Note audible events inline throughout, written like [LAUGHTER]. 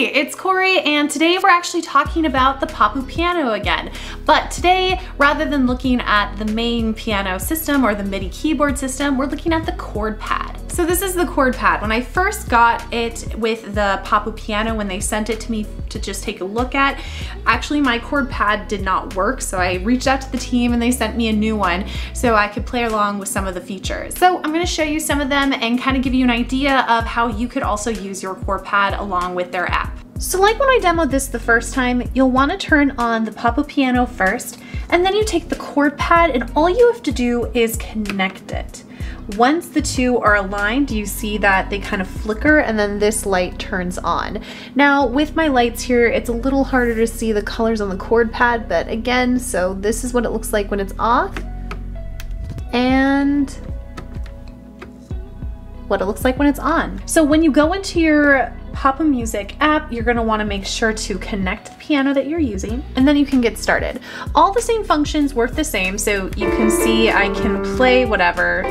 Hey, it's Cory and today we're actually talking about the PopuPiano again. But today, rather than looking at the main piano system or the MIDI keyboard system, we're looking at the chord pad. So this is the chord pad. When I first got it with the PopuPiano, when they sent it to me to just take a look at, actually my chord pad did not work. So I reached out to the team and they sent me a new one so I could play along with some of the features. So I'm gonna show you some of them and kind of give you an idea of how you could also use your chord pad along with their app. So like when I demoed this the first time, you'll wanna turn on the PopuPiano first, and then you take the chord pad and all you have to do is connect it. Once the two are aligned, you see that they kind of flicker and then this light turns on. Now with my lights here, it's a little harder to see the colors on the chord pad, but again, so this is what it looks like when it's off. And what it looks like when it's on. So when you go into your Popu Music app, you're gonna wanna make sure to connect the piano that you're using, and then you can get started. All the same functions work the same, so you can see I can play whatever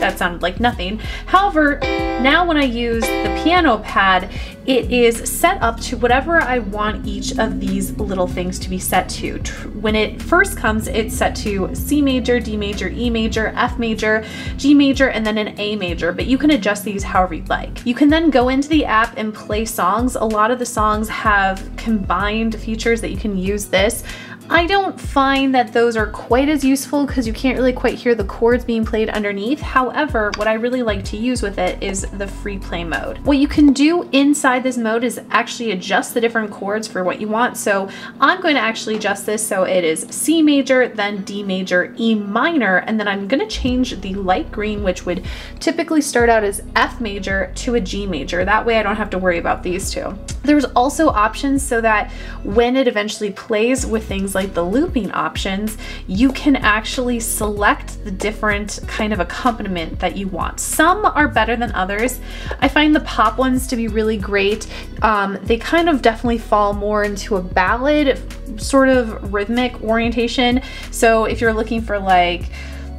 that sounded like nothing. However, now when I use the piano pad, it is set up to whatever I want each of these little things to be set to. When it first comes, it's set to C major, D major, E major, F major, G major, and then an A major, but you can adjust these however you'd like. You can then go into the app and play songs. A lot of the songs have combined features that you can use this. I don't find that those are quite as useful because you can't really quite hear the chords being played underneath. However, what I really like to use with it is the free play mode. What you can do inside this mode is actually adjust the different chords for what you want. So I'm going to actually adjust this so it is C major, then D major, E minor, and then I'm going to change the light green, which would typically start out as F major to a G major. That way I don't have to worry about these two. There's also options so that when it eventually plays with things like the looping options, you can actually select the different kind of accompaniment that you want. Some are better than others. I find the pop ones to be really great. Um, they kind of definitely fall more into a ballad sort of rhythmic orientation. So if you're looking for like,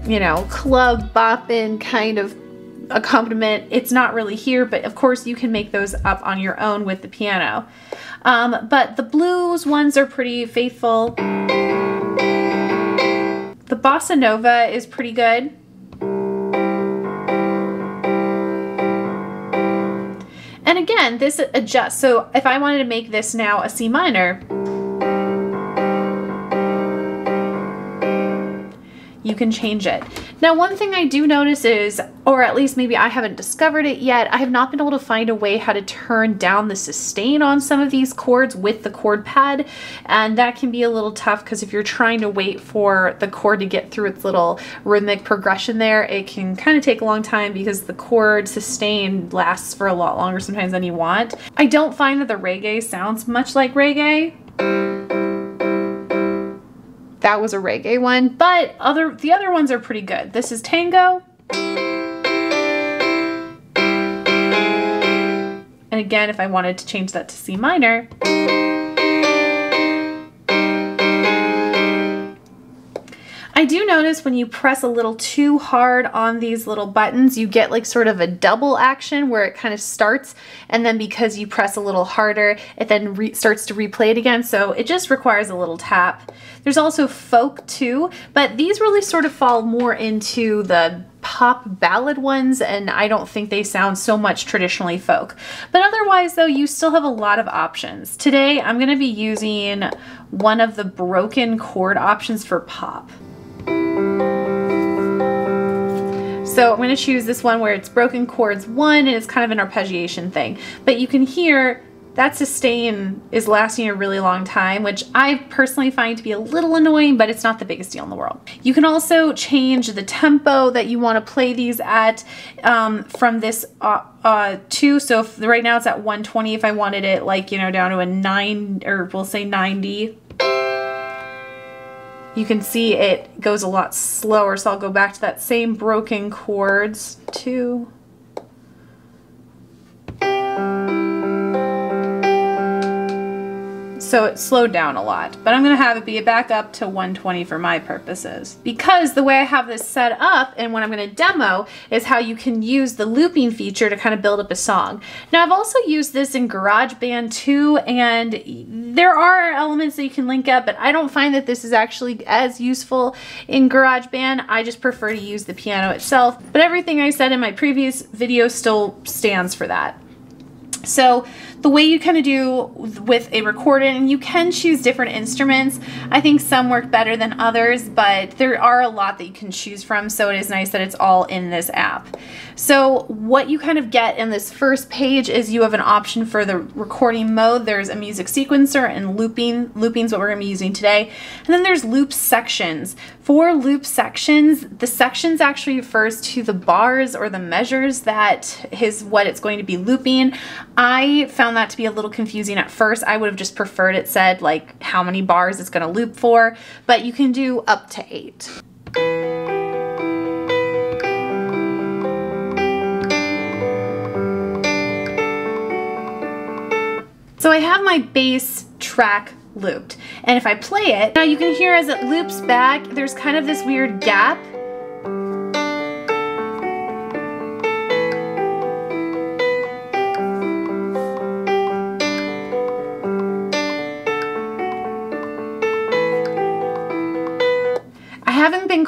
you know, club bopping kind of accompaniment. It's not really here, but of course you can make those up on your own with the piano. Um, but the blues ones are pretty faithful. The bossa nova is pretty good. And again, this adjusts. So if I wanted to make this now a C minor, you can change it. Now, one thing I do notice is, or at least maybe I haven't discovered it yet, I have not been able to find a way how to turn down the sustain on some of these chords with the chord pad. And that can be a little tough because if you're trying to wait for the chord to get through its little rhythmic progression there, it can kind of take a long time because the chord sustain lasts for a lot longer sometimes than you want. I don't find that the reggae sounds much like reggae that was a reggae one, but other the other ones are pretty good. This is Tango. And again, if I wanted to change that to C minor, I do notice when you press a little too hard on these little buttons, you get like sort of a double action where it kind of starts and then because you press a little harder, it then starts to replay it again. So it just requires a little tap. There's also folk too, but these really sort of fall more into the pop ballad ones and I don't think they sound so much traditionally folk. But otherwise though, you still have a lot of options. Today I'm gonna be using one of the broken chord options for pop. So I'm going to choose this one where it's broken chords one and it's kind of an arpeggiation thing. But you can hear that sustain is lasting a really long time, which I personally find to be a little annoying, but it's not the biggest deal in the world. You can also change the tempo that you want to play these at um, from this uh, uh, too. So if, right now it's at 120. If I wanted it like, you know, down to a nine or we'll say 90, you can see it goes a lot slower. So I'll go back to that same broken chords two. so it slowed down a lot. But I'm gonna have it be back up to 120 for my purposes. Because the way I have this set up and what I'm gonna demo is how you can use the looping feature to kind of build up a song. Now I've also used this in GarageBand too, and there are elements that you can link up, but I don't find that this is actually as useful in GarageBand. I just prefer to use the piano itself, but everything I said in my previous video still stands for that. So the way you kind of do with a recording, and you can choose different instruments. I think some work better than others, but there are a lot that you can choose from, so it is nice that it's all in this app. So what you kind of get in this first page is you have an option for the recording mode. There's a music sequencer and looping. Looping is what we're going to be using today. And then there's loop sections. For loop sections, the sections actually refers to the bars or the measures that is what it's going to be looping. I found that to be a little confusing at first. I would have just preferred it said like how many bars it's gonna loop for, but you can do up to eight. So I have my bass track looped. And if I play it, now you can hear as it loops back, there's kind of this weird gap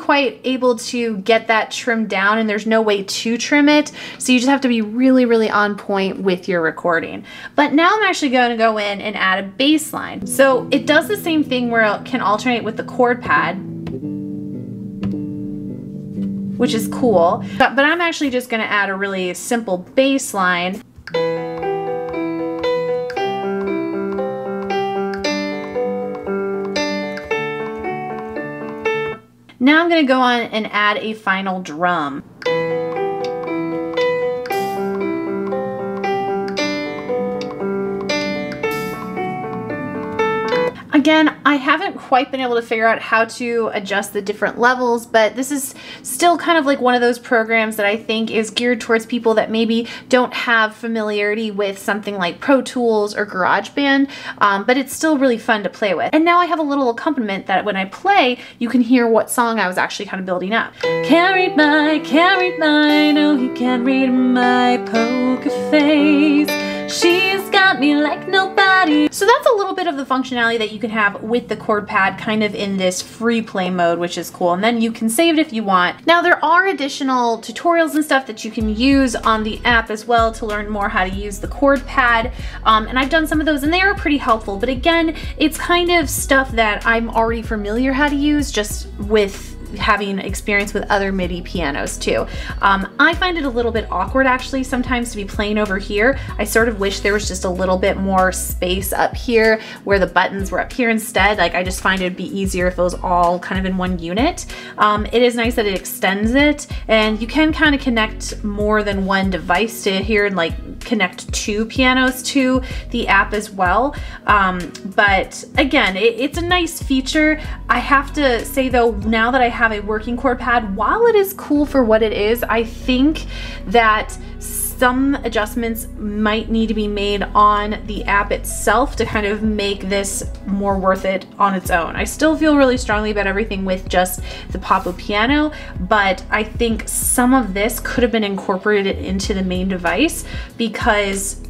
quite able to get that trimmed down and there's no way to trim it. So you just have to be really, really on point with your recording. But now I'm actually going to go in and add a bass line. So it does the same thing where it can alternate with the chord pad which is cool. But, but I'm actually just gonna add a really simple bass line. Now I'm going to go on and add a final drum. Haven't quite been able to figure out how to adjust the different levels, but this is still kind of like one of those programs that I think is geared towards people that maybe don't have familiarity with something like Pro Tools or GarageBand, um, but it's still really fun to play with. And now I have a little accompaniment that when I play, you can hear what song I was actually kind of building up. Can't read my, can't read my, no he can't read my poker face. She's got me like nobody. So that's a little bit of the functionality that you can have with the chord pad kind of in this free play mode, which is cool. And then you can save it if you want. Now there are additional tutorials and stuff that you can use on the app as well to learn more how to use the chord pad. Um, and I've done some of those and they are pretty helpful. But again, it's kind of stuff that I'm already familiar how to use just with having experience with other MIDI pianos too. Um, I find it a little bit awkward actually sometimes to be playing over here. I sort of wish there was just a little bit more space up here where the buttons were up here instead. Like I just find it'd be easier if it was all kind of in one unit. Um, it is nice that it extends it and you can kind of connect more than one device to here and like connect two pianos to the app as well. Um, but again, it, it's a nice feature. I have to say though, now that I have a working chord pad, while it is cool for what it is, I think that some adjustments might need to be made on the app itself to kind of make this more worth it on its own. I still feel really strongly about everything with just the PopuPiano, but I think some of this could have been incorporated into the main device because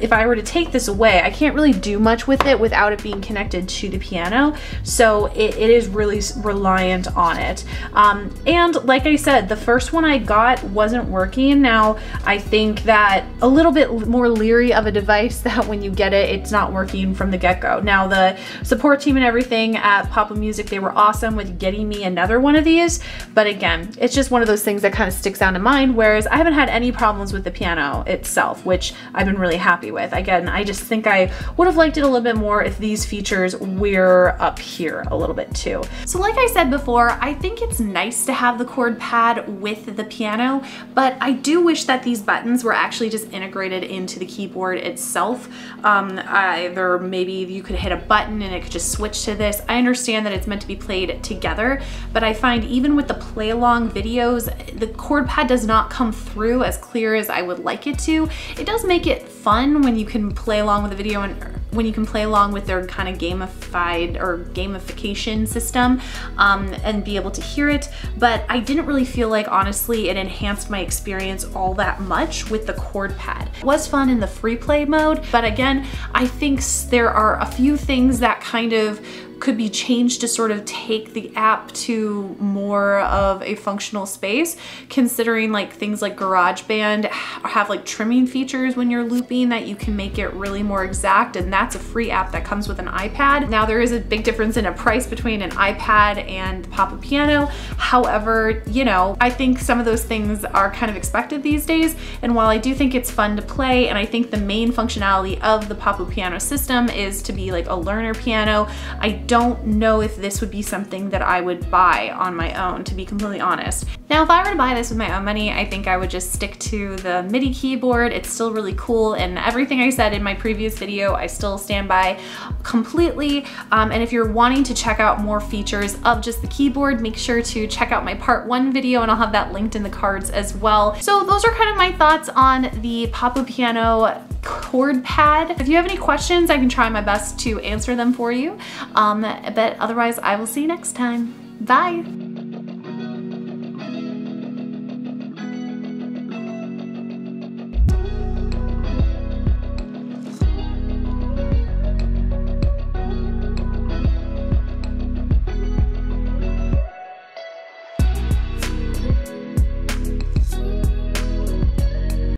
if I were to take this away, I can't really do much with it without it being connected to the piano. So it, it is really reliant on it. Um, and like I said, the first one I got wasn't working. Now I think that a little bit more leery of a device [LAUGHS] that when you get it, it's not working from the get-go. Now the support team and everything at Popu Music, they were awesome with getting me another one of these. But again, it's just one of those things that kind of sticks out in mind, whereas I haven't had any problems with the piano itself, which I've been really happy happy with. Again, I just think I would have liked it a little bit more if these features were up here a little bit too. So like I said before, I think it's nice to have the chord pad with the piano, but I do wish that these buttons were actually just integrated into the keyboard itself. Um, either maybe you could hit a button and it could just switch to this. I understand that it's meant to be played together, but I find even with the play along videos, the chord pad does not come through as clear as I would like it to. It does make it fun when you can play along with the video and when you can play along with their kind of gamified or gamification system um, and be able to hear it. But I didn't really feel like, honestly, it enhanced my experience all that much with the chord pad. It was fun in the free play mode, but again, I think there are a few things that kind of could be changed to sort of take the app to more of a functional space considering like things like GarageBand have like trimming features when you're looping that you can make it really more exact and that's a free app that comes with an iPad. Now there is a big difference in a price between an iPad and the PopuPiano. However, you know, I think some of those things are kind of expected these days and while I do think it's fun to play and I think the main functionality of the PopuPiano system is to be like a learner piano, I don't know if this would be something that I would buy on my own, to be completely honest. Now, if I were to buy this with my own money, I think I would just stick to the MIDI keyboard. It's still really cool, and everything I said in my previous video, I still stand by completely. Um, and if you're wanting to check out more features of just the keyboard, make sure to check out my part one video, and I'll have that linked in the cards as well. So those are kind of my thoughts on the PopuPiano chord pad. If you have any questions, I can try my best to answer them for you. Um, but otherwise, I will see you next time. Bye.